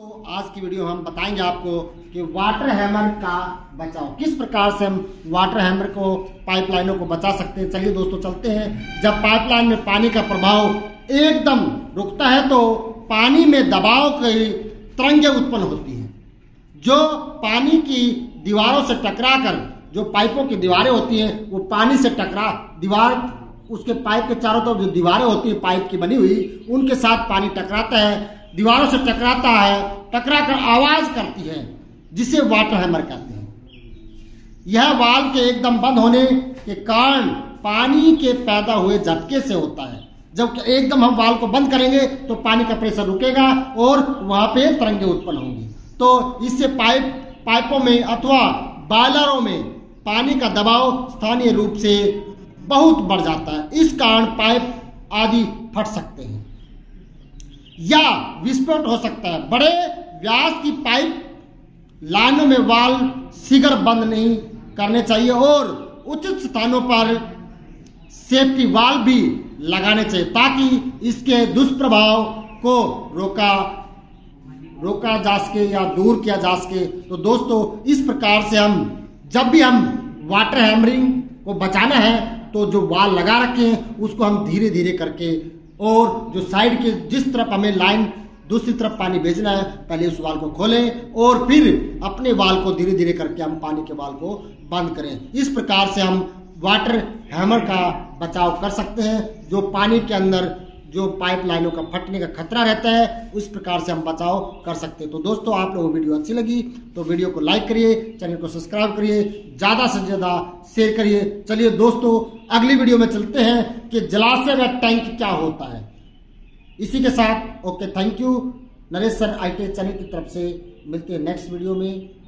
तो आज की वीडियो हम बताएँगे आपको कि वाटर हैमर का बचाव। किस प्रकार से हम वाटर हैमर को पाइपलाइनों को बचा सकते हैं? चलिए दोस्तों, चलते हैं। जब पाइपलाइन में पानी का प्रभाव एकदम रुकता है तो पानी में दबाव की तरंगे उत्पन्न होती हैं। जो पानी की दीवारों से टकरा कर जो पाइपों की दीवारें होती हैं, वो पानी से टकरा, दीवार उसके पाइप के चारों तरफ़ जो दीवारें होती हैं, पाइप की बनी हुई, उनके साथ पानी टकराता है, दीवारों से टकराता है टकरा कर आवाज़ करती है, जिसे वाटर हैमर कहते हैं। यह वाल के एकदम बंद होने के कारण पानी के पैदा हुए झटके से होता है। जब एकदम हम वाल को बंद करेंगे तो पानी का प्रेशर रुकेगा और वहाँ पे तरंगे उत्पन्न होंगी। तो इससे पाइप, पाइपों में अथवा बॉयलरों में पानी का दबाव स्थानीय रूप से बहुत बढ़ जाता है। इस कारण पाइप आदि फट सकते हैं। या विस्फोट हो सकता है। बड़े व्यास की पाइप लाइनों में वाल सिगर बंद नहीं करने चाहिए और उचित स्थानों पर सेफ्टी वाल भी लगाने चाहिए ताकि इसके दुष्प्रभाव को रोका रोका जा सके या दूर किया जा सके। तो दोस्तों, इस प्रकार से हम, जब भी हम वाटर हैमरिंग को बचाना है तो जो वाल लगा रखे हैं, उसको हम धीरे धीरे करके और जो साइड के जिस तरफ़ हमें लाइन दूसरी तरफ़ पानी भेजना है, पहले उस वाल को खोलें और फिर अपने वाल को धीरे धीरे करके हम पानी के वाल को बंद करें। इस प्रकार से हम वाटर हैमर का बचाव कर सकते हैं, जो पानी के अंदर जो पाइप लाइनों का फटने का खतरा रहता है, उस प्रकार से हम बचाव कर सकते हैं। तो दोस्तों, आप लोगों को वीडियो अच्छी लगी तो वीडियो को लाइक करिए, चैनल को सब्सक्राइब करिए, ज़्यादा से ज़्यादा शेयर करिए। चलिए दोस्तों, अगली वीडियो में चलते हैं कि जलाशय में टैंक क्या होता है। इसी के साथ, okay, thank you. Naresh sir I channel की तरफ़ से मिलते हैं नेक्स्ट वीडियो में।